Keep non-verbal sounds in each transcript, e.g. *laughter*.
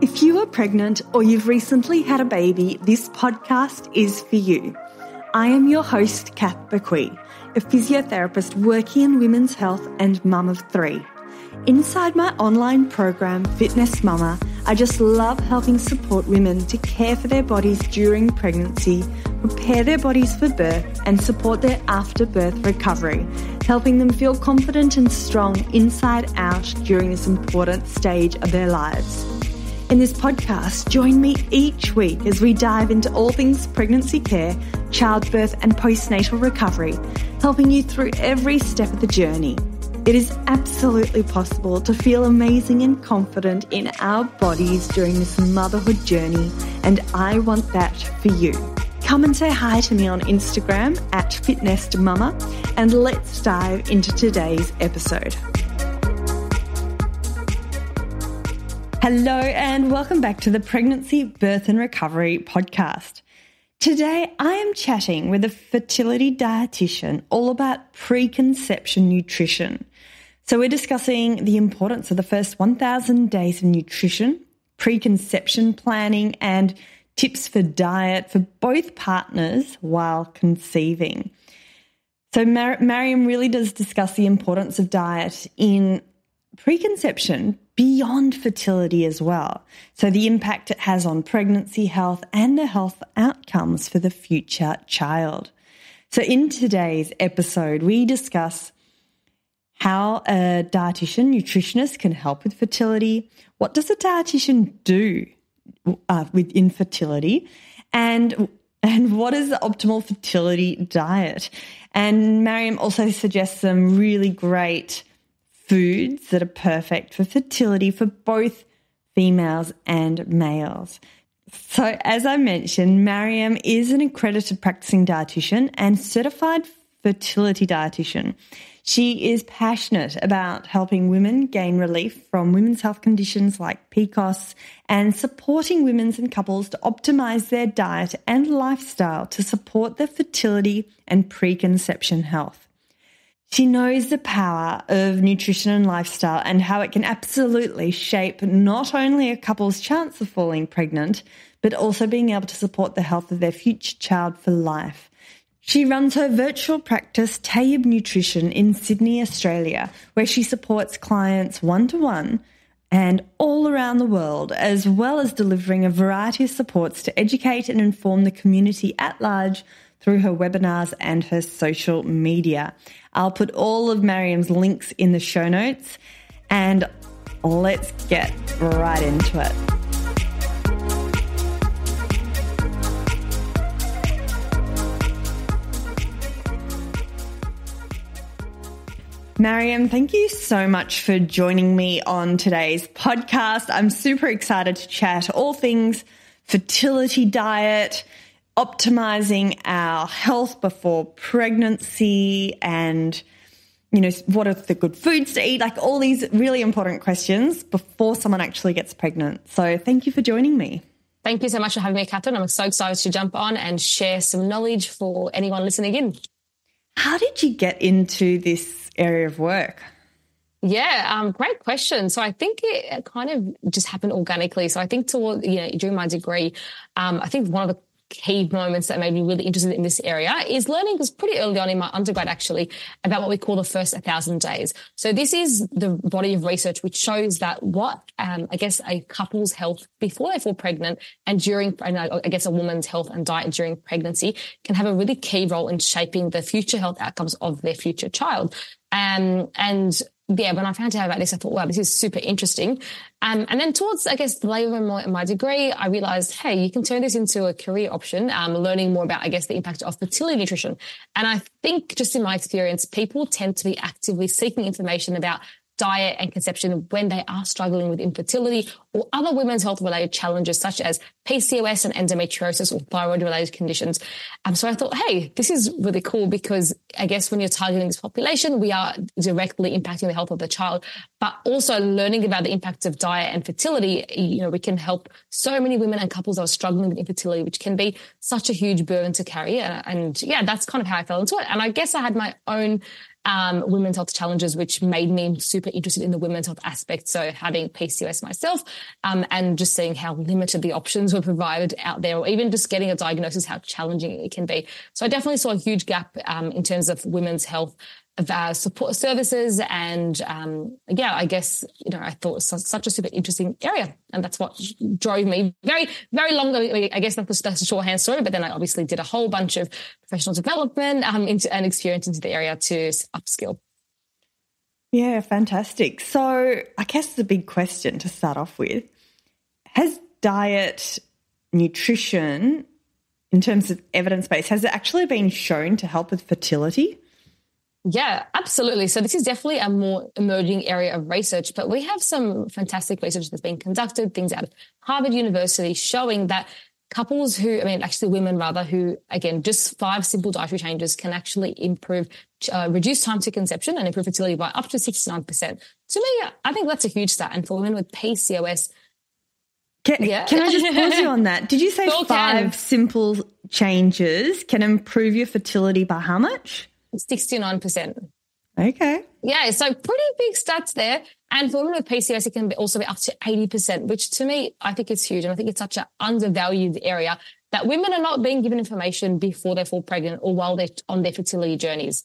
If you are pregnant or you've recently had a baby, this podcast is for you. I am your host, Kath Bequee, a physiotherapist working in women's health and mum of three. Inside my online program, FitNest Mama, I just love helping support women to care for their bodies during pregnancy, prepare their bodies for birth, and support their after birth recovery, helping them feel confident and strong inside out during this important stage of their lives. In this podcast, join me each week as we dive into all things pregnancy care, childbirth, and postnatal recovery, helping you through every step of the journey. It is absolutely possible to feel amazing and confident in our bodies during this motherhood journey, and I want that for you. Come and say hi to me on Instagram at FitNestMama, and let's dive into today's episode. Hello, and welcome back to the Pregnancy, Birth and Recovery podcast. Today, I am chatting with a fertility dietitian all about preconception nutrition. So, we're discussing the importance of the first 1000 days of nutrition, preconception planning, and tips for diet for both partners while conceiving. So, Mar- Mariam really does discuss the importance of diet in preconception beyond fertility as well. So, the impact it has on pregnancy health and the health outcomes for the future child. So, in today's episode, we discuss how a dietitian, nutritionist can help with fertility. What does a dietitian do uh, with infertility? And and what is the optimal fertility diet? And Mariam also suggests some really great foods that are perfect for fertility for both females and males. So, as I mentioned, Mariam is an accredited practicing dietitian and certified fertility dietitian. She is passionate about helping women gain relief from women's health conditions like PCOS and supporting women and couples to optimize their diet and lifestyle to support their fertility and preconception health. She knows the power of nutrition and lifestyle and how it can absolutely shape not only a couple's chance of falling pregnant, but also being able to support the health of their future child for life. She runs her virtual practice, Tayyib Nutrition, in Sydney, Australia, where she supports clients one to one and all around the world, as well as delivering a variety of supports to educate and inform the community at large through her webinars and her social media. I'll put all of Mariam's links in the show notes and let's get right into it. Mariam, thank you so much for joining me on today's podcast. I'm super excited to chat all things fertility diet, optimizing our health before pregnancy and you know what are the good foods to eat? Like all these really important questions before someone actually gets pregnant. So thank you for joining me. Thank you so much for having me catherine. I'm so excited to jump on and share some knowledge for anyone listening in. How did you get into this area of work? Yeah, um, great question. So I think it kind of just happened organically. So I think toward you know during my degree, um, I think one of the key moments that made me really interested in this area is learning was pretty early on in my undergrad actually about what we call the first 1000 days. So this is the body of research which shows that what um, I guess a couple's health before they fall pregnant and during and I guess a woman's health and diet during pregnancy can have a really key role in shaping the future health outcomes of their future child. Um, and yeah, when I found out about this, I thought, wow, this is super interesting. Um, and then towards, I guess, the later in my, my, degree, I realized, hey, you can turn this into a career option, um, learning more about, I guess, the impact of fertility nutrition. And I think just in my experience, people tend to be actively seeking information about diet and conception when they are struggling with infertility or other women's health related challenges such as PCOS and endometriosis or thyroid related conditions. Um, so I thought, hey, this is really cool because I guess when you're targeting this population, we are directly impacting the health of the child, but also learning about the impacts of diet and fertility. You know, we can help so many women and couples that are struggling with infertility, which can be such a huge burden to carry. And, and yeah, that's kind of how I fell into it. And I guess I had my own um, women's health challenges, which made me super interested in the women's health aspect. So having PCOS myself, um, and just seeing how limited the options were provided out there, or even just getting a diagnosis, how challenging it can be. So I definitely saw a huge gap um, in terms of women's health of uh, support services. And um, yeah, I guess, you know, I thought such a super interesting area. And that's what drove me very, very long. I guess that's, that's a shorthand story, but then I obviously did a whole bunch of professional development um, into, and experience into the area to upskill. Yeah, fantastic. So I guess the big question to start off with has diet, nutrition, in terms of evidence base, has it actually been shown to help with fertility? Yeah, absolutely. So this is definitely a more emerging area of research, but we have some fantastic research that's been conducted, things out of Harvard University showing that couples who, I mean, actually women rather, who again, just five simple dietary changes can actually improve, uh, reduce time to conception and improve fertility by up to 69%. To me, I think that's a huge stat. And for women with PCOS, can, yeah. can I just pause you on that? Did you say *laughs* five can. simple changes can improve your fertility by how much? 69%. Okay. Yeah, so pretty big stats there. And for women with PCOS, it can be also be up to 80%, which to me, I think it's huge. And I think it's such an undervalued area that women are not being given information before they fall pregnant or while they're on their fertility journeys.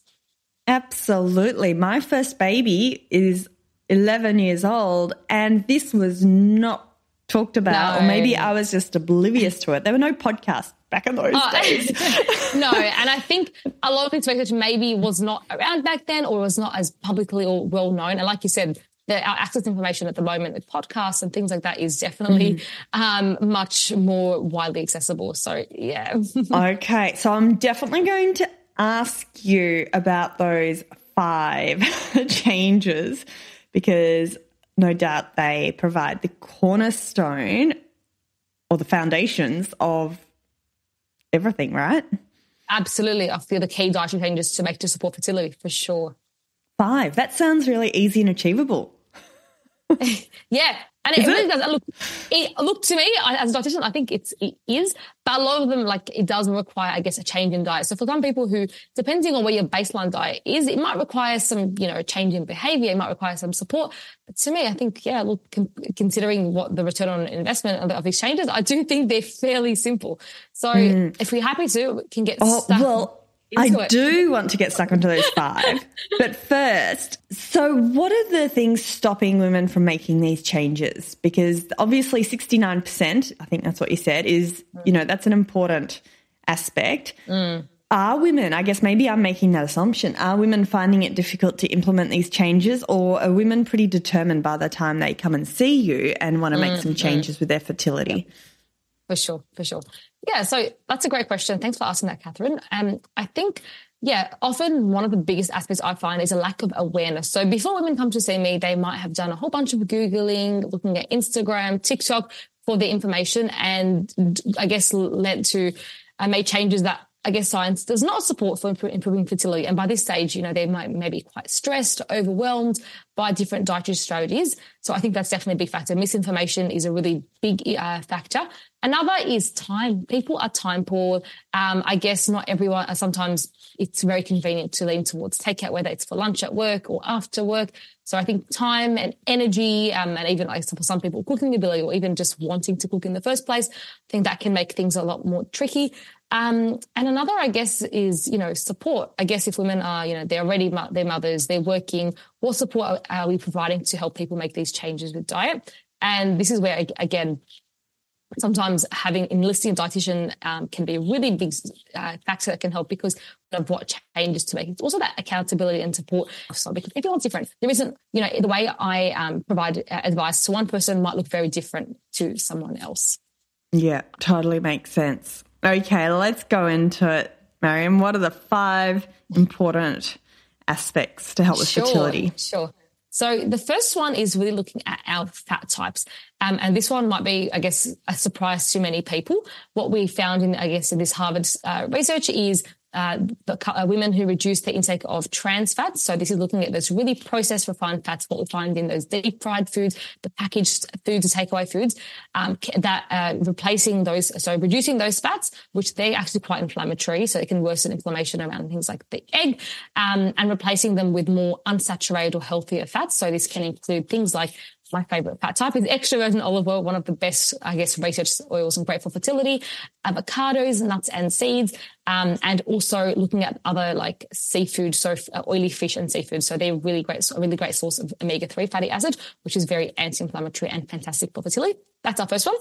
Absolutely. My first baby is 11 years old, and this was not talked about, no. or maybe I was just oblivious to it. There were no podcasts back in those oh, *laughs* days. no, and I think a lot of this research maybe was not around back then or was not as publicly or well known. And like you said, the, our access information at the moment with podcasts and things like that is definitely mm. um, much more widely accessible. So, yeah. *laughs* okay. So, I'm definitely going to ask you about those five *laughs* changes because no doubt they provide the cornerstone or the foundations of everything, right? Absolutely. I feel the key dietary changes to make to support fertility for sure. Five. That sounds really easy and achievable. *laughs* yeah. And it, it really does. Look, it, look to me as a dietitian, I think it's it is, but a lot of them like it does require, I guess, a change in diet. So for some people who, depending on where your baseline diet is, it might require some, you know, change in behavior. It might require some support. But to me, I think, yeah, look, con- considering what the return on investment of, these changes, I do think they're fairly simple. So mm. if we're happy to, we can get oh, stuck. Well, I do want to get stuck onto those five. *laughs* but first, so what are the things stopping women from making these changes? Because obviously 69%, I think that's what you said, is, you know, that's an important aspect. Mm. Are women, I guess maybe I'm making that assumption, are women finding it difficult to implement these changes or are women pretty determined by the time they come and see you and want to make mm, some changes mm. with their fertility? Yep. For sure, for sure. Yeah, so that's a great question. Thanks for asking that, Catherine. Um, I think, yeah, often one of the biggest aspects I find is a lack of awareness. So before women come to see me, they might have done a whole bunch of Googling, looking at Instagram, TikTok for the information, and I guess led to uh, made changes that I guess science does not support for improving fertility. And by this stage, you know, they might maybe quite stressed, overwhelmed by different dietary strategies. So I think that's definitely a big factor. Misinformation is a really big uh, factor. Another is time. People are time poor. Um, I guess not everyone, uh, sometimes it's very convenient to lean towards takeout, whether it's for lunch at work or after work. So I think time and energy, um, and even like for some people, cooking ability or even just wanting to cook in the first place, I think that can make things a lot more tricky. Um, and another, I guess, is, you know, support. I guess if women are, you know, they're already mo- their mothers, they're working, what support are we providing to help people make these changes with diet? And this is where, again, sometimes having enlisting a dietitian um, can be a really big uh, factor that can help because of what changes to make. It's also that accountability and support. So because everyone's different. There isn't, you know, the way I um, provide uh, advice to one person might look very different to someone else. Yeah, totally makes sense. Okay, let's go into it, Mariam. What are the five important aspects to help with sure, fertility? Sure. So the first one is really looking at our fat types. Um, and this one might be, I guess, a surprise to many people. What we found in, I guess, in this Harvard uh, research is uh, uh, women who reduce the intake of trans fats. So this is looking at those really processed, refined fats, what we find in those deep fried foods, the packaged foods, the takeaway foods, um, that uh, replacing those, so reducing those fats, which they're actually quite inflammatory, so it can worsen inflammation around things like the egg, um, and replacing them with more unsaturated or healthier fats. So this can include things like my favorite fat type is extra virgin olive oil, one of the best, I guess, research oils and great for fertility, avocados, nuts and seeds, um, and also looking at other like seafood, so uh, oily fish and seafood. So they're really great, a really great source of omega-3 fatty acid, which is very anti-inflammatory and fantastic for fertility. That's our first one.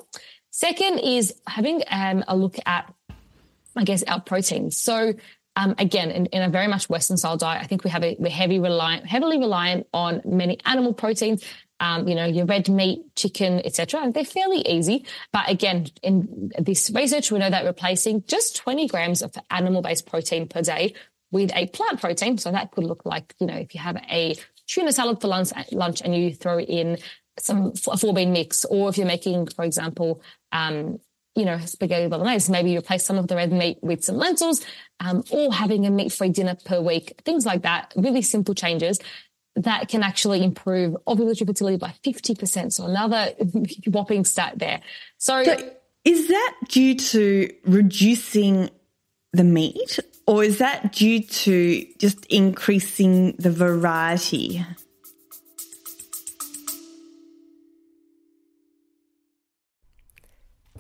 Second is having um, a look at, I guess, our proteins. So um, again, in, in, a very much Western style diet, I think we have a, we're heavy reliant, heavily reliant on many animal proteins um, you know, your red meat, chicken, etc. They're fairly easy. But again, in this research, we know that replacing just 20 grams of animal-based protein per day with a plant protein, so that could look like, you know, if you have a tuna salad for lunch, lunch and you throw in some a four bean mix, or if you're making, for example, um, you know, spaghetti bolognese, maybe you replace some of the red meat with some lentils, um, or having a meat free dinner per week, things like that. Really simple changes that can actually improve ovulatory fertility by 50%. So another *laughs* whopping stat there. So, so is that due to reducing the meat or is that due to just increasing the variety?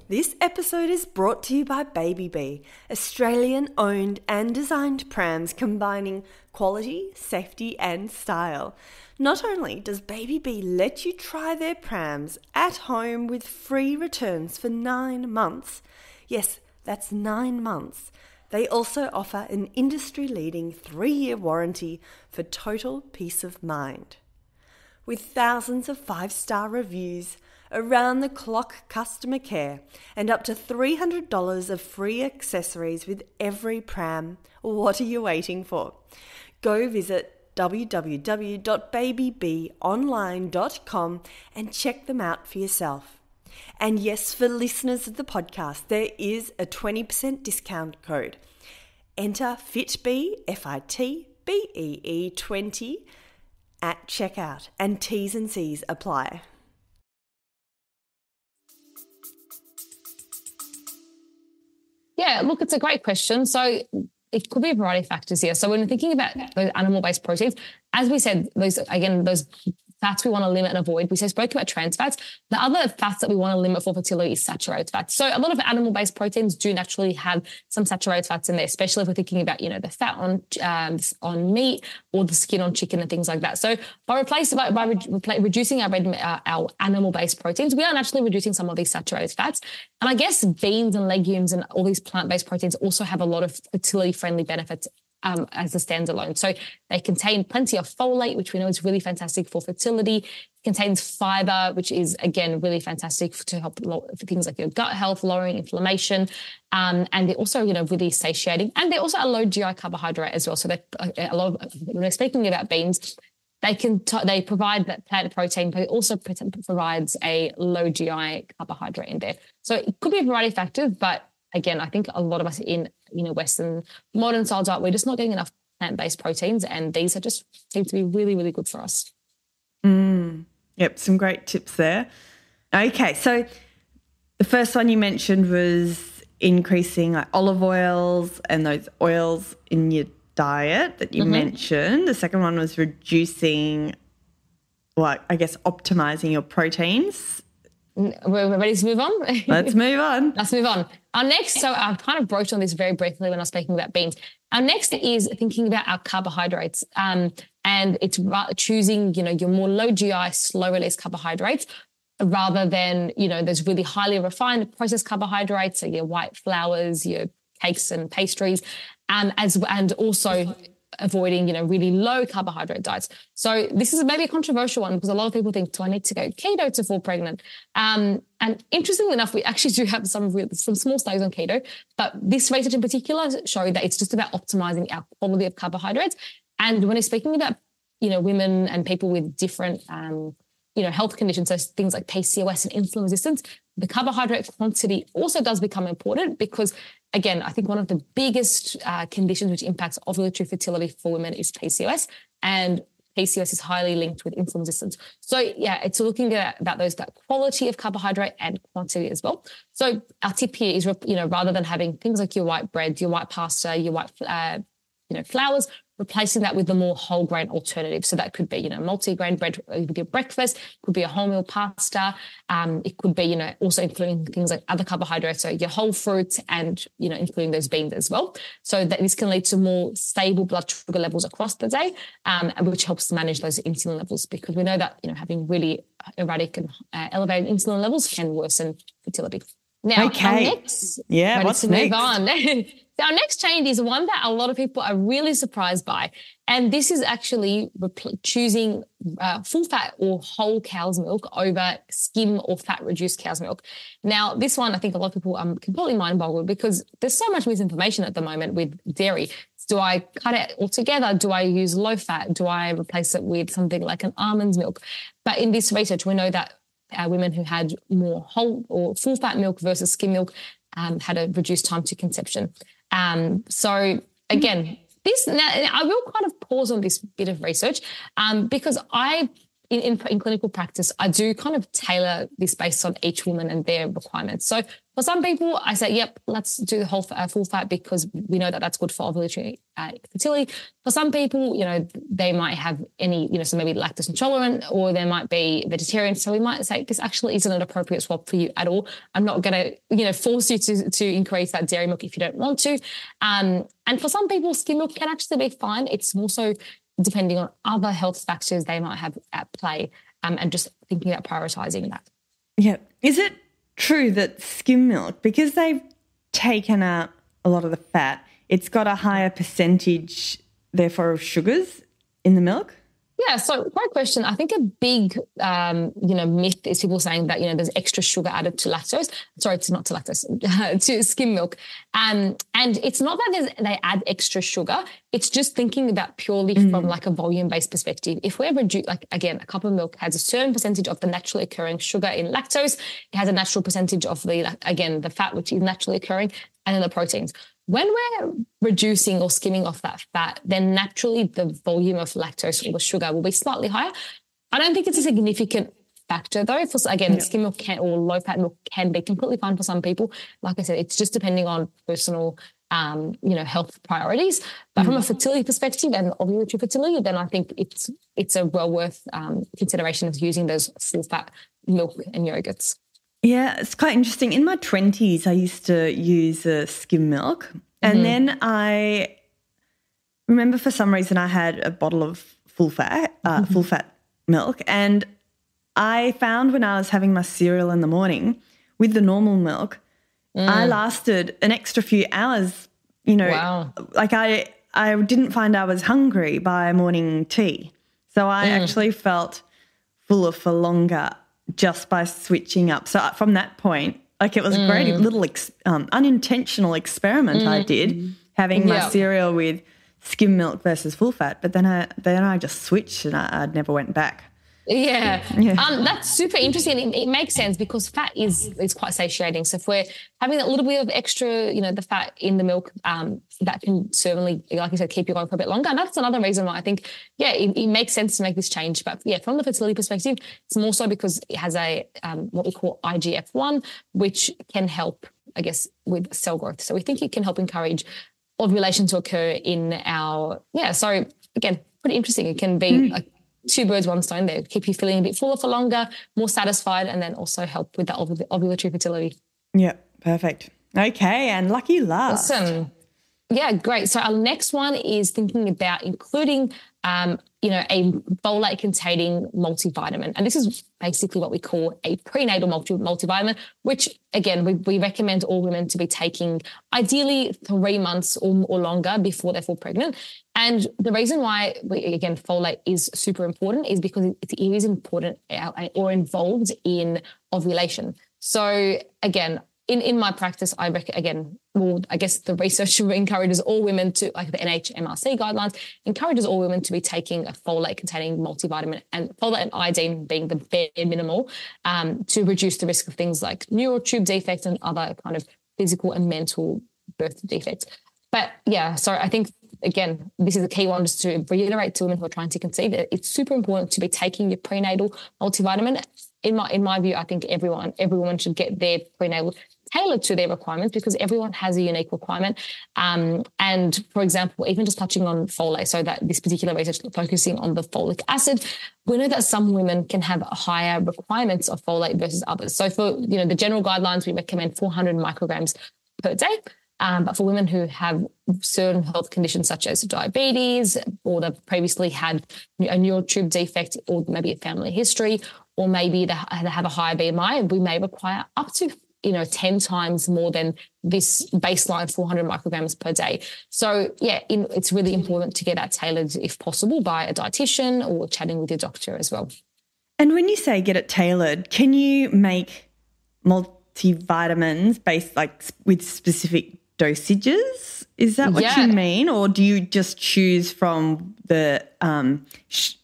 This episode is brought to you by Baby Bee, Australian owned and designed prams combining quality, safety, and style. Not only does Baby Bee let you try their prams at home with free returns for nine months, yes, that's nine months. They also offer an industry leading three year warranty for total peace of mind. With thousands of five star reviews, around the clock customer care, and up to $300 of free accessories with every pram. What are you waiting for? Go visit www.babybeeonline.com and check them out for yourself. And yes, for listeners of the podcast, there is a 20% discount code. Enter FITBEE, F I T B E E 20 at checkout, and T's and C's apply. Yeah, look, it's a great question. So it could be a variety of factors here. So when thinking about those animal-based proteins, as we said, those again, those fats we want to limit and avoid. We spoke about trans fats. The other fats that we want to limit for fertility is saturated fats. So a lot of animal-based proteins do naturally have some saturated fats in there, especially if we're thinking about, you know, the fat on um, on meat or the skin on chicken and things like that. So by replacing by, by re- reducing our red, uh, our animal-based proteins, we are naturally reducing some of these saturated fats. And I guess beans and legumes and all these plant-based proteins also have a lot of fertility-friendly benefits um, as a standalone. So they contain plenty of folate, which we know is really fantastic for fertility. It contains fiber, which is again really fantastic to help for things like your gut health, lowering inflammation, um, and they're also you know really satiating. And they're also a low GI carbohydrate as well. So they a lot of when we're speaking about beans. They can t- they provide that plant protein, but it also provides a low GI carbohydrate in there. So it could be a variety of factors, but again, I think a lot of us in you know Western modern style diet, we're just not getting enough plant based proteins, and these are just seem to be really really good for us. Mm, yep, some great tips there. Okay, so the first one you mentioned was increasing like olive oils and those oils in your diet that you mm-hmm. mentioned. The second one was reducing, like I guess optimizing your proteins we're ready to move on. *laughs* Let's move on. Let's move on. Our next, so I kind of broached on this very briefly when I was speaking about beans. Our next is thinking about our carbohydrates, um, and it's choosing, you know, your more low GI, slow release carbohydrates rather than, you know, those really highly refined processed carbohydrates, so your white flours, your cakes and pastries, um, as and also avoiding, you know, really low carbohydrate diets. So this is maybe a controversial one because a lot of people think, do I need to go keto to fall pregnant? Um, and interestingly enough, we actually do have some some small studies on keto, but this research in particular showed that it's just about optimizing our quality of carbohydrates. And when it's speaking about, you know, women and people with different, um, you know, health conditions, so things like PCOS and insulin resistance, the carbohydrate quantity also does become important because again, I think one of the biggest uh, conditions which impacts ovulatory fertility for women is PCOS. And PCOS is highly linked with insulin resistance. So yeah, it's looking at about those that quality of carbohydrate and quantity as well. So our tip here is, you know, rather than having things like your white bread, your white pasta, your white, uh, you know, flours, replacing that with the more whole grain alternative. So that could be, you know, multi-grain bread with your breakfast, could be a wholemeal pasta. Um, it could be, you know, also including things like other carbohydrates, so your whole fruits and, you know, including those beans as well. So that this can lead to more stable blood sugar levels across the day, um, which helps manage those insulin levels because we know that, you know, having really erratic and uh, elevated insulin levels can worsen fertility. Now, okay. next, yeah, what's next? Move on. *laughs* Our next change is one that a lot of people are really surprised by. And this is actually choosing uh, full fat or whole cow's milk over skim or fat reduced cow's milk. Now, this one, I think a lot of people are completely mind boggled because there's so much misinformation at the moment with dairy. Do I cut it altogether? Do I use low fat? Do I replace it with something like an almond milk? But in this research, we know that uh, women who had more whole or full fat milk versus skim milk um, had a reduced time to conception. Um, so again, this now, I will kind of pause on this bit of research um, because I in, in, in, clinical practice, I do kind of tailor this based on each woman and their requirements. So for some people, I say, yep, let's do the whole uh, full fat because we know that that's good for ovulatory uh, fertility. For some people, you know, they might have any, you know, so maybe lactose intolerant or they might be vegetarian. So we might say this actually isn't an appropriate swap for you at all. I'm not going to, you know, force you to, to increase that dairy milk if you don't want to. Um, and for some people, skim milk can actually be fine. It's more so depending on other health factors they might have at play um, and just thinking about prioritizing that. Yeah. Is it true that skim milk, because they've taken out a lot of the fat, it's got a higher percentage, therefore, of sugars in the milk? Yeah, so great question. I think a big, um, you know, myth is people saying that you know there's extra sugar added to lactose. Sorry, it's not to lactose, *laughs* to skim milk. Um, and it's not that they add extra sugar. It's just thinking about purely mm. from like a volume-based perspective. If we ever do, like again, a cup of milk has a certain percentage of the naturally occurring sugar in lactose. It has a natural percentage of the again the fat which is naturally occurring, and then the proteins when we're reducing or skimming off that fat, then naturally the volume of lactose or sugar will be slightly higher. I don't think it's a significant factor though. For again, yeah. skim milk can or low fat milk can be completely fine for some people. Like I said, it's just depending on personal um, you know, health priorities. But mm from a mm. fertility perspective and ovulatory fertility, then I think it's it's a well worth um, consideration of using those full fat milk and yogurts. Yeah, it's quite interesting. In my 20s, I used to use uh, skim milk. And mm-hmm. then I remember for some reason I had a bottle of full fat, uh, mm-hmm. full fat milk. And I found when I was having my cereal in the morning with the normal milk, mm. I lasted an extra few hours. You know, wow. like I, I didn't find I was hungry by morning tea. So I mm. actually felt fuller for longer just by switching up. So uh, from that point, like it was a great mm. little ex- um, unintentional experiment mm. I did, having my cereal with skim milk versus full fat. But then I then I just switched and I, I never went back. Yeah, yeah. Um, that's super interesting. It, it, makes sense because fat is is quite satiating. So if we're having a little bit of extra, you know, the fat in the milk, um, that can certainly, like you said, keep you going for a bit longer. And that's another reason why I think, yeah, it, it makes sense to make this change. But yeah, from the fertility perspective, it's more so because it has a um, what we call IGF one, which can help, I guess, with cell growth. So we think it can help encourage ovulation to occur in our yeah. So again, pretty interesting. It can be mm. a two birds, one stone there. Keep you feeling a bit fuller for longer, more satisfied, and then also help with that ovulatory fertility. Yeah, perfect. Okay, and lucky last. Awesome. Yeah, great. So our next one is thinking about including um, you know, a folate containing multivitamin. And this is basically what we call a prenatal multi- multivitamin, which again, we, we recommend all women to be taking ideally three months or, or longer before they fall pregnant. And the reason why, we, again, folate is super important is because it is important uh, or involved in ovulation. So again, in, in my practice, I reckon again, well, I guess the research *laughs* encourages all women to, like the NHMRC guidelines, encourages all women to be taking a folate containing multivitamin and folate and iodine being the bare minimal um, to reduce the risk of things like neural tube defects and other kind of physical and mental birth defects. But yeah, so I think again, this is a key one just to reiterate to women who are trying to conceive that it's super important to be taking your prenatal multivitamin. In my in my view, I think everyone every woman should get their prenatal tailored to their requirements because everyone has a unique requirement. Um, and for example, even just touching on folate, so that this particular research focusing on the folic acid, we know that some women can have higher requirements of folate versus others. So for you know the general guidelines, we recommend 400 micrograms per day. Um, but for women who have certain health conditions such as diabetes, or they've previously had a neural tube defect, or maybe a family history, or maybe they have a higher BMI, we may require up to you know 10 times more than this baseline 400 micrograms per day. So yeah in, it's really important to get that tailored if possible by a dietitian or chatting with your doctor as well. And when you say get it tailored can you make multivitamins based like with specific dosages? Is that what yeah. you mean? Or do you just choose from the um, sh-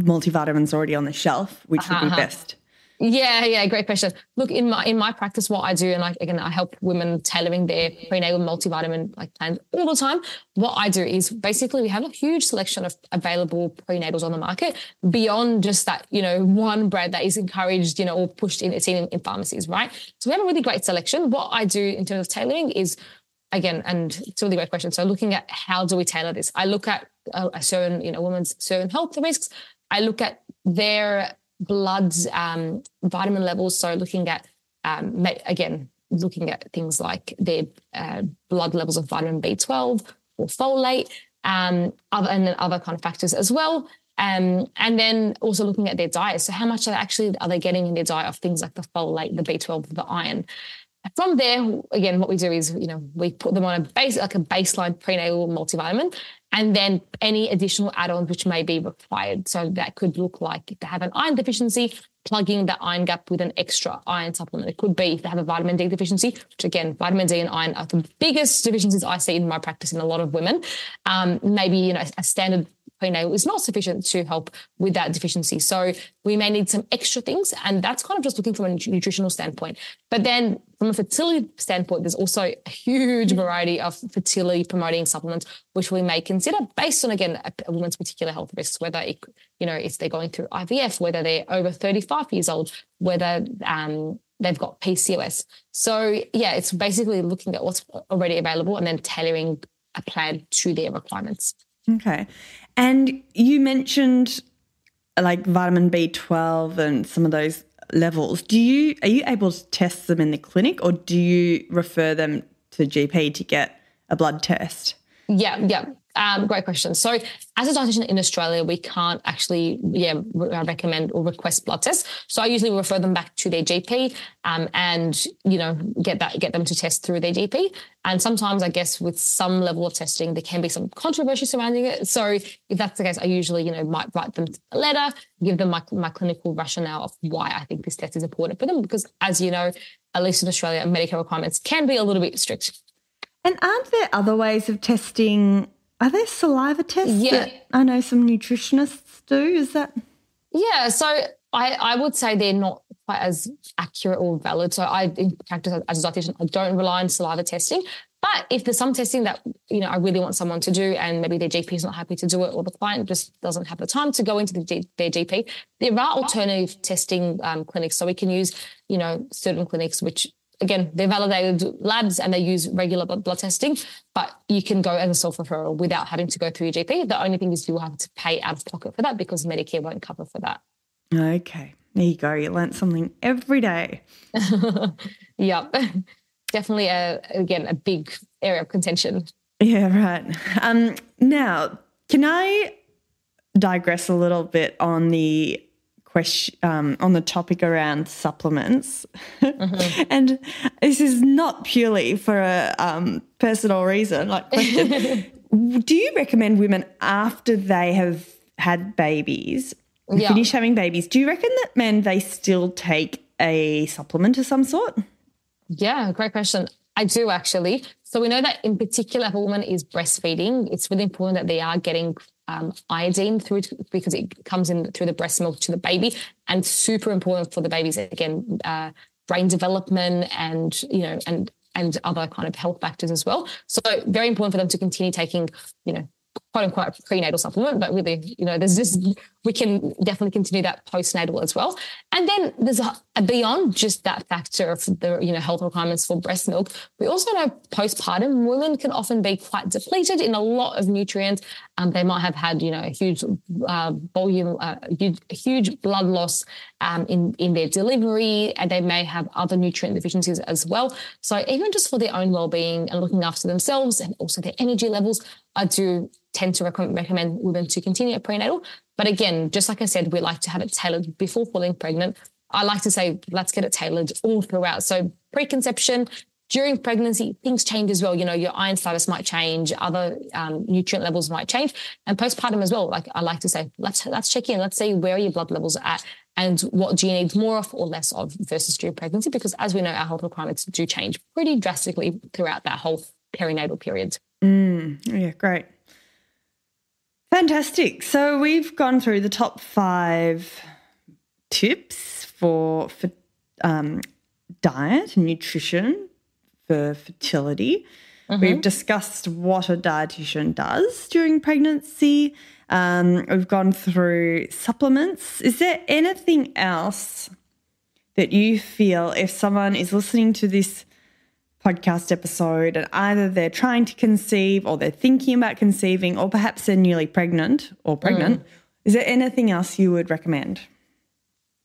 multivitamins already on the shelf which uh-huh, would be uh-huh. best yeah, yeah, great question. Look, in my in my practice, what I do, and like again, I help women tailoring their prenatal multivitamin like plans all the time. What I do is basically we have a huge selection of available prenatals on the market beyond just that, you know, one brand that is encouraged, you know, or pushed in, it's in, in pharmacies, right? So we have a really great selection. What I do in terms of tailoring is again, and it's a really great question. So looking at how do we tailor this? I look at a, a certain, you know, woman's certain health risks. I look at their blood um, vitamin levels. So looking at um, again, looking at things like their uh, blood levels of vitamin B12 or folate, um, other, and then other kind of factors as well. Um, and then also looking at their diet. So how much are they actually are they getting in their diet of things like the folate, the B12, the iron? From there, again, what we do is, you know, we put them on a base, like a baseline prenatal multivitamin, and then any additional add-ons which may be required. So that could look like if they have an iron deficiency, plugging that iron gap with an extra iron supplement. It could be if they have a vitamin D deficiency, which again, vitamin D and iron are the biggest deficiencies I see in my practice in a lot of women. Um, maybe you know a standard prenatal is not sufficient to help with that deficiency. So we may need some extra things. And that's kind of just looking from a nutritional standpoint. But then from a fertility standpoint, there's also a huge variety of fertility promoting supplements, which we may consider based on, again, a, a woman's particular health risks, whether it, you know, if they're going through IVF, whether they're over 35 years old, whether um, they've got PCOS. So yeah, it's basically looking at what's already available and then tailoring a plan to their requirements. Okay. And you mentioned like vitamin B12 and some of those levels. Do you are you able to test them in the clinic or do you refer them to GP to get a blood test? Yeah, yeah. Um, great question. So, as a dietitian in Australia, we can't actually, yeah, recommend or request blood tests. So, I usually refer them back to their GP, um, and you know, get that, get them to test through their GP. And sometimes, I guess, with some level of testing, there can be some controversy surrounding it. So, if that's the case, I usually, you know, might write them a letter, give them my my clinical rationale of why I think this test is important for them, because as you know, at least in Australia, medical requirements can be a little bit strict. And aren't there other ways of testing are there saliva tests yeah. that I know some nutritionists do? Is that? Yeah. So I, I would say they're not quite as accurate or valid. So I, in practice as a dietitian, I don't rely on saliva testing. But if there's some testing that you know I really want someone to do, and maybe their GP is not happy to do it, or the client just doesn't have the time to go into the G, their GP, there are alternative testing um, clinics. So we can use you know certain clinics which again, they're validated labs and they use regular blood testing, but you can go as a self referral without having to go through your GP. The only thing is you'll have to pay out of pocket for that because Medicare won't cover for that. Okay. There you go. You learn something every day. *laughs* yep. Definitely, a, again, a big area of contention. Yeah, right. Um, now, can I digress a little bit on the question um, on the topic around supplements, mm-hmm. *laughs* and this is not purely for a um, personal reason. Like, question: *laughs* Do you recommend women after they have had babies, yeah. finish having babies? Do you reckon that men they still take a supplement of some sort? Yeah, great question. I do actually. So we know that in particular, if a woman is breastfeeding, it's really important that they are getting um, iodine through because it comes in through the breast milk to the baby, and super important for the baby's again uh, brain development and you know and and other kind of health factors as well. So very important for them to continue taking, you know, quote unquote prenatal supplement, but really, you know, there's just we can definitely continue that postnatal as well. And then there's a, a beyond just that factor of the you know health requirements for breast milk. We also know postpartum women can often be quite depleted in a lot of nutrients. Um, they might have had you know a huge uh, volume, uh, huge, huge, blood loss um, in in their delivery, and they may have other nutrient deficiencies as well. So even just for their own well-being and looking after themselves and also their energy levels, I do tend to recommend women to continue prenatal. But again, just like I said, we like to have it tailored before falling pregnant. I like to say, let's get it tailored all throughout. So preconception, during pregnancy, things change as well. You know, your iron status might change, other um, nutrient levels might change, and postpartum as well. Like I like to say, let's let's check in. Let's see where your blood levels are at, and what do you need more of or less of versus during pregnancy. Because as we know, our health requirements do change pretty drastically throughout that whole perinatal period. Mm, yeah, great. Fantastic. So we've gone through the top five tips for for um, diet and nutrition for fertility. Mm-hmm. We've discussed what a dietitian does during pregnancy. Um, we've gone through supplements. Is there anything else that you feel if someone is listening to this podcast episode and either they're trying to conceive or they're thinking about conceiving or perhaps they're newly pregnant or pregnant, mm. is there anything else you would recommend?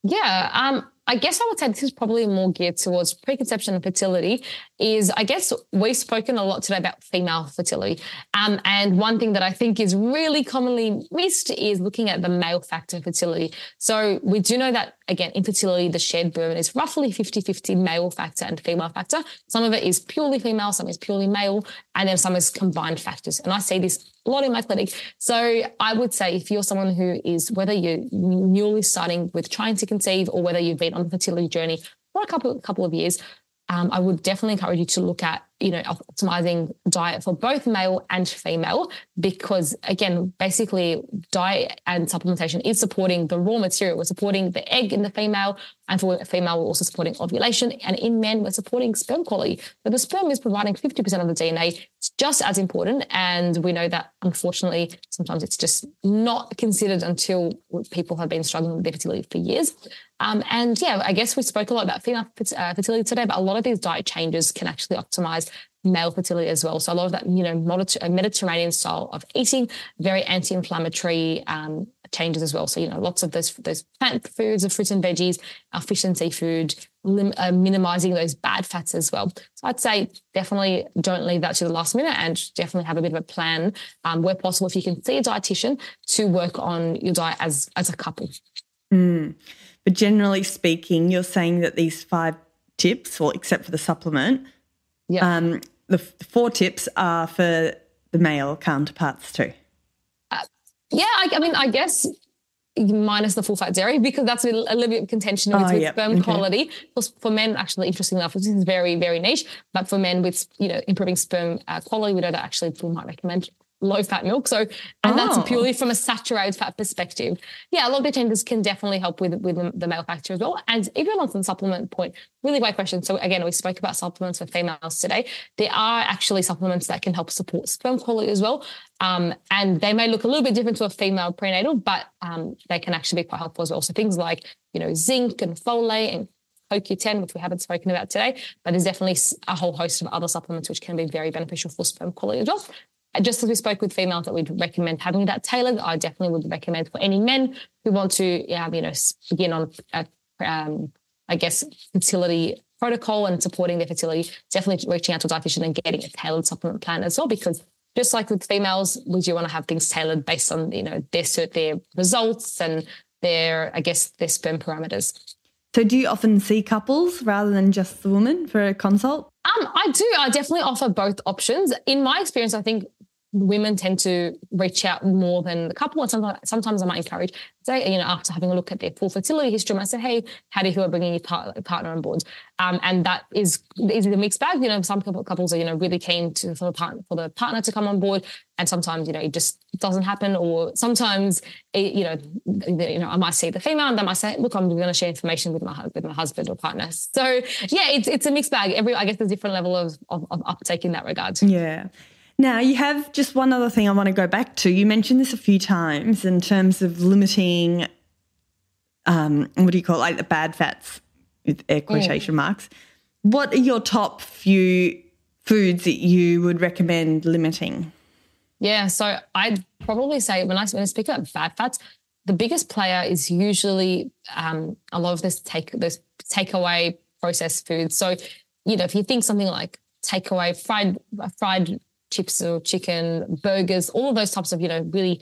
Yeah, um, I guess I would say this is probably more geared towards preconception and fertility. Is I guess we've spoken a lot today about female fertility, um, and one thing that I think is really commonly missed is looking at the male factor fertility. So we do know that again, infertility, the shared burden is roughly 50-50 male factor and female factor. Some of it is purely female, some is purely male, and then some is combined factors. And I see this a lot in my clinic. So I would say if you're someone who is, whether you're newly starting with trying to conceive or whether you've been on the fertility journey for a couple, couple of years, um, I would definitely encourage you to look at, you know, optimizing diet for both male and female, because again, basically diet and supplementation is supporting the raw material. We're supporting the egg in the female, and for female, we're also supporting ovulation. And in men, we're supporting sperm quality. But the sperm is providing 50% of the DNA. It's just as important. And we know that unfortunately, sometimes it's just not considered until people have been struggling with fertility for years. Um, and yeah, I guess we spoke a lot about female uh, fertility today, but a lot of these diet changes can actually optimize male fertility as well. So a lot of that, you know, Mediterranean style of eating, very anti-inflammatory um, changes as well. So you know, lots of those those plant foods, of fruits and veggies, our fish and seafood, lim- uh, minimizing those bad fats as well. So I'd say definitely don't leave that to the last minute, and definitely have a bit of a plan um, where possible if you can see a dietitian to work on your diet as as a couple. Mm. But generally speaking, you're saying that these five tips, well, except for the supplement, yeah. Um, the, the four tips are for the male counterparts too. Uh, yeah, I, I, mean, I guess minus the full fat dairy because that's a, a little bit of contention with, oh, yep. sperm okay. quality. For, for men, actually, interesting enough, this is very, very niche. But for men with you know improving sperm uh, quality, we know that actually we might recommend low fat milk. So, and oh. that's purely from a saturated fat perspective. Yeah, a lot of the changes can definitely help with, with the male factor as well. And even on the supplement point, really great question. So again, we spoke about supplements for females today. There are actually supplements that can help support sperm quality as well. Um, and they may look a little bit different to a female prenatal, but um, they can actually be quite helpful as well. So things like, you know, zinc and folate and CoQ10, which we haven't spoken about today, but there's definitely a whole host of other supplements which can be very beneficial for sperm quality as well just as we spoke with females that we'd recommend having that tailored, I definitely would recommend for any men who want to, um, you know, begin on, a, um, I guess, fertility protocol and supporting their fertility, definitely reaching out to a dietitian and getting a tailored supplement plan as well, because just like with females, we do want to have things tailored based on, you know, their their results and their, I guess, their sperm parameters. So do you often see couples rather than just the woman for a consult? Um, I do. I definitely offer both options. In my experience, I think women tend to reach out more than the couple. And sometimes, sometimes I might encourage, say, you know, after having a look at their full fertility history, I might say, hey, how do you feel bringing your partner on board? Um, and that is is a mixed bag. You know, some couples are, you know, really keen to for the partner for the partner to come on board, and sometimes, you know, it just doesn't happen. Or sometimes, it, you know, you know, I might see the female, and they might say, look, I'm going to share information with my with my husband or partner. So yeah, it's it's a mixed bag. Every I guess there's different level of, of, of uptake in that regard. Yeah. Now, you have just one other thing I want to go back to. You mentioned this a few times in terms of limiting, um, what do you call it, like the bad fats with air quotation mm. marks. What are your top few foods that you would recommend limiting? Yeah, so I'd probably say when I, when I speak about bad fats, the biggest player is usually um, a lot of this take those takeaway processed foods. So, you know, if you think something like takeaway fried fried chips or chicken, burgers, all of those types of, you know, really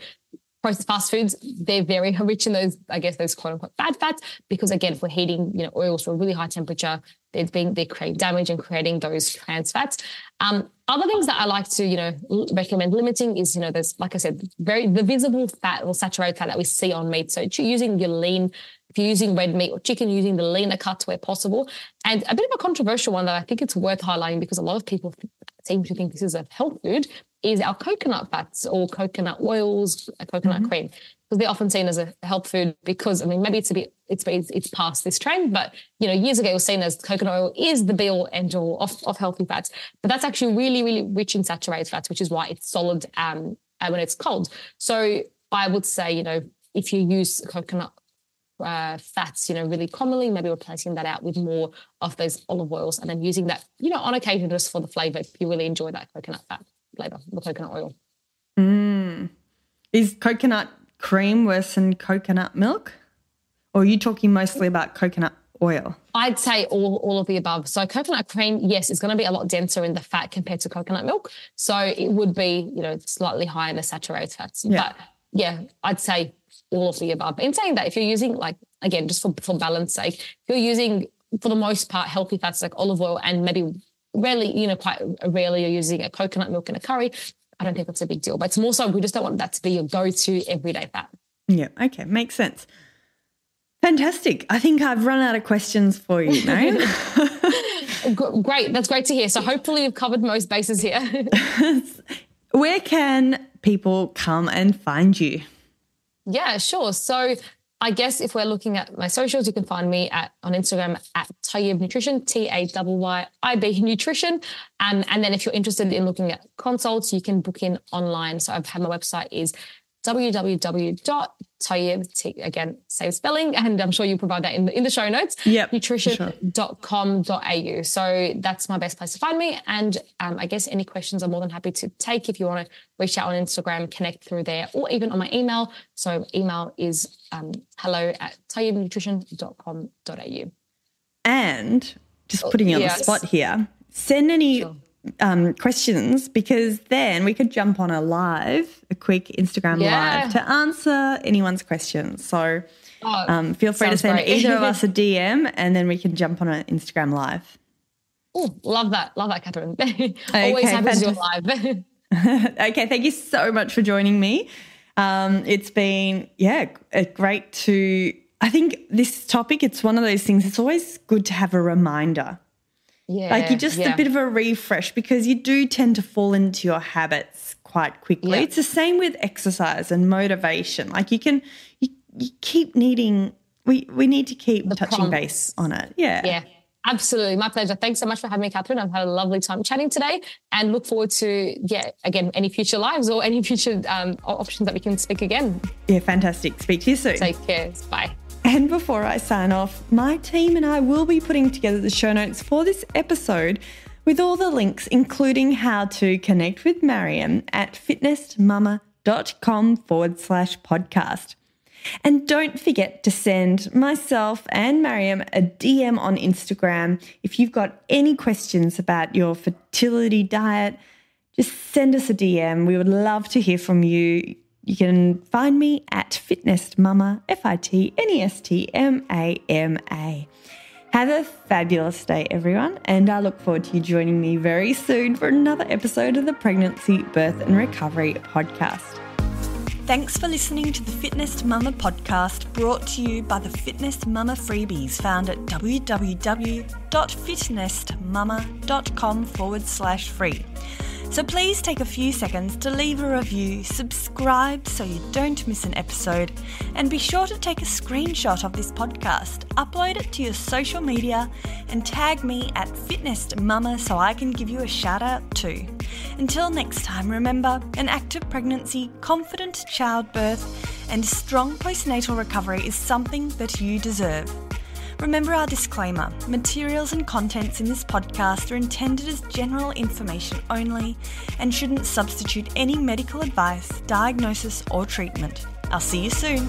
processed fast foods, they're very *laughs* rich in those, I guess, those quote unquote bad fats, because again, if we're heating, you know, oils to a really high temperature, they're being, they create damage and creating those trans fats. Um, other things that I like to, you know, recommend limiting is, you know, there's, like I said, very, the visible fat or saturated fat that we see on meat. So using your lean if you're using red meat or chicken, using the leaner cuts where possible. And a bit of a controversial one that I think it's worth highlighting because a lot of people seem to think this is a health food is our coconut fats or coconut oils, coconut mm-hmm. cream, because they're often seen as a health food because I mean maybe it's a bit it's it's past this trend, but you know years ago it was seen as coconut oil is the be all end all of, of healthy fats, but that's actually really really rich in saturated fats, which is why it's solid um, when it's cold. So I would say you know if you use coconut uh, fats, you know, really commonly, maybe replacing that out with more of those olive oils and then using that, you know, on occasion just for the flavor if you really enjoy that coconut fat flavor, the coconut oil. Mm. Is coconut cream worse than coconut milk? Or are you talking mostly about coconut oil? I'd say all, all of the above. So coconut cream, yes, it's going to be a lot denser in the fat compared to coconut milk. So it would be, you know, slightly higher in the saturated fats. Yeah. But yeah, I'd say all of the above. In saying that, if you're using like again, just for, for balance sake, if you're using for the most part healthy fats like olive oil and maybe rarely, you know, quite rarely you're using a coconut milk in a curry, I don't think that's a big deal. But it's more so we just don't want that to be your go-to everyday fat. Yeah. Okay. Makes sense. Fantastic. I think I've run out of questions for you, Mariam. *laughs* great. That's great to hear. So hopefully you've covered most bases here. *laughs* *laughs* Where can people come and find you? Yeah, sure. So I guess if we're looking at my socials, you can find me at on Instagram at Tayyib Nutrition, T A Y Y I B Nutrition. Um, and then if you're interested in looking at consults, you can book in online. So I've had my website is www.tayyib, again, same spelling, and I'm sure you provide that in the, in the show notes, yep, nutrition.com.au. So that's my best place to find me. And um, I guess any questions I'm more than happy to take if you want to reach out on Instagram, connect through there, or even on my email. So email is um, hello at tayyibnutrition.com.au. And just putting you on yes. the spot here, send any sure um, questions because then we could jump on a live, a quick Instagram yeah. live to answer anyone's questions. So oh, um, feel free to send great. either of *laughs* us a DM and then we can jump on an Instagram live. Oh, love that. Love that, Catherine. *laughs* Always happy to do live. *laughs* okay, thank you so much for joining me. Um, it's been, yeah, great to. I think this topic, it's one of those things, it's always good to have a reminder yeah, like you just yeah. a bit of a refresh because you do tend to fall into your habits quite quickly. Yeah. It's the same with exercise and motivation. Like you can you, you keep needing we we need to keep the touching prompts. base on it. Yeah. Yeah. Absolutely. My pleasure. Thanks so much for having me, Catherine. I've had a lovely time chatting today and look forward to, yeah, again, any future lives or any future um, options that we can speak again. Yeah, fantastic. Speak to you soon. Take care. Bye. And before I sign off, my team and I will be putting together the show notes for this episode with all the links, including how to connect with Mariam at fitnestmama.com forward slash podcast. And don't forget to send myself and Mariam a DM on Instagram. If you've got any questions about your fertility diet, just send us a DM. We would love to hear from you. You can find me at FitNest Mama, F I T N E S T M A M A. Have a fabulous day, everyone, and I look forward to you joining me very soon for another episode of the Pregnancy, Birth and Recovery podcast. Thanks for listening to the FitNest Mama podcast brought to you by the FitNest Mama freebies found at www.fitnestmama.com forward slash free. So please take a few seconds to leave a review, subscribe so you don't miss an episode, and be sure to take a screenshot of this podcast, upload it to your social media, and tag me at FitNest Mama so I can give you a shout out too. Until next time, remember an active pregnancy, confident childbirth, and strong postnatal recovery is something that you deserve. Remember our disclaimer materials and contents in this podcast are intended as general information only and shouldn't substitute any medical advice, diagnosis, or treatment. I'll see you soon.